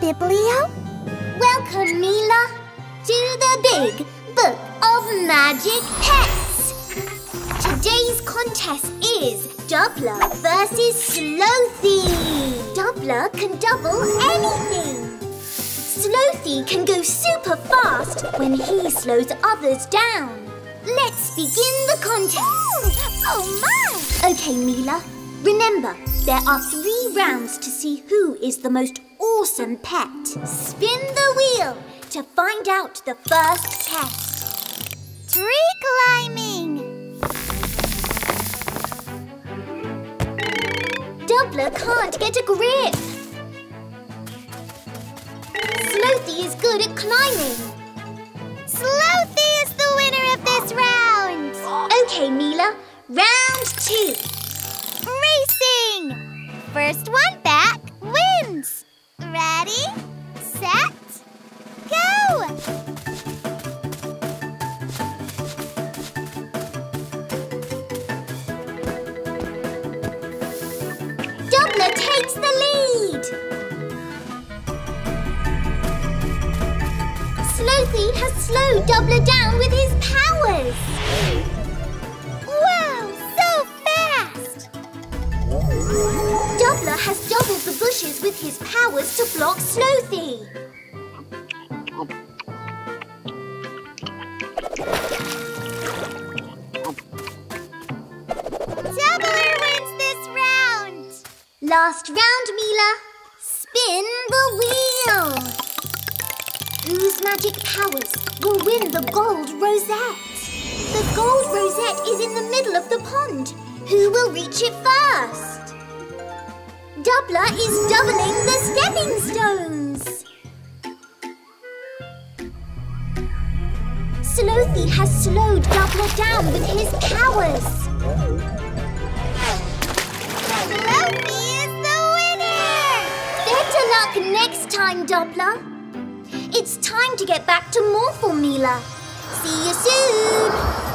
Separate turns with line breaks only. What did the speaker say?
Biblio?
Welcome, Mila, to the Big Book of Magic Pets. Today's contest is Doubler versus Slowthy. Doubler can double anything. Slowthy can go super fast when he slows others down. Let's begin the contest.
Oh my!
Okay, Mila. Remember, there are three rounds to see who is the most awesome pet. Spin the wheel to find out the first test.
Tree climbing!
Doubler can't get a grip. Slowthy is good at climbing.
Slowthy is the winner of this round!
Okay, Mila. Round two.
Racing! First one! Ready, set, go!
Doubler takes the lead. Slowthy has slowed Doubler down with his powers. Bushes with his powers to block Slowthy.
Doubler wins this round!
Last round, Mila. Spin the wheel. Whose magic powers will win the gold rosette? The gold rosette is in the middle of the pond. Who will reach it first? Doubler is doubling the stepping stones. Slowthy has slowed Doubler down with his powers.
Slowthy is the winner!
Better luck next time, Doubler. It's time to get back to Morphle, Mila. See you soon.